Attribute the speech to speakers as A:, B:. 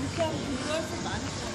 A: 이렇게 하면 공부할 수 많을 것같요